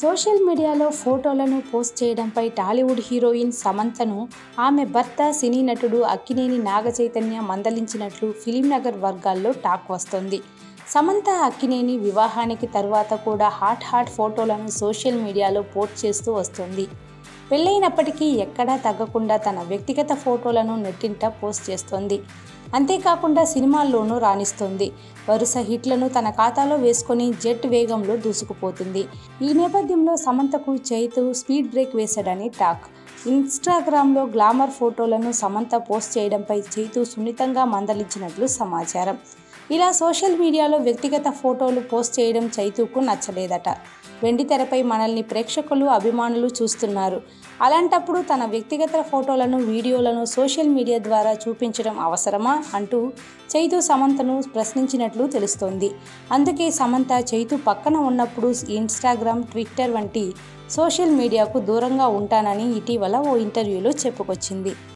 Social మీడియాలో ఫోటోలను post చేయడంపై టాలీవుడ్ హీరోయిన్ సమంతను ఆమె భర్త సినీ నటుడు అక్కినేని నాగచైతన్య మందలించినట్లు ఫిలింనగర్ వర్గాల్లో టాక్ వస్తోంది. సమంత అక్కినేని వివాహానికి తర్వాత కూడా హాట్ హాట్ ఫోటోలను సోషల్ మీడియాలో పోస్ట్ చేస్తూ వస్తుంది. పెళ్ళైనప్పటికీ ఎక్కడా తగ్గకుండా తన వ్యక్తిగత ఫోటోలను నెట్టింట పోస్ట్ చేస్తోంది. అంతేకాకుండా సినిమాల్లోనూ రాణిస్తోంది. వరుస హిట్లను తన ఖాతాలో వేసుకొని జెట్ వేగంలో దూసుకుపోతుంది. ఈ నేపథ్యంలో సమంతకు చైతు స్పీడ్ బ్రేక్ వేశాడని టాక్. ఇన్స్టాగ్రామ్లో గ్లామర్ ఫోటోలను సమంత పోస్ట్ చేయడంపై చైతు సున్నితంగా మందలించినట్లు సమాచారం. ఇలా సోషల్ మీడియాలో వ్యక్తిగత ఫోటోలు పోస్ట్ చేయడం చైతూకు నచ్చలేదట. వెండి తెరపై మనల్ని ప్రేక్షకులు అభిమానులు చూస్తున్నారు. అలాంటప్పుడు తన వ్యక్తిగత ఫోటోలను వీడియోలను సోషల్ మీడియా ద్వారా చూపించడం అవసరమా అంటూ చైతు సమంతను ప్రశ్నించినట్లు తెలుస్తోంది. అందుకే సమంత చైతు పక్కన ఉన్నప్పుడు ఇన్స్టాగ్రామ్ ట్విట్టర్ వంటి సోషల్ మీడియాకు దూరంగా ఉంటానని ఇటీవల ఓ ఇంటర్వ్యూలో చెప్పుకొచ్చింది.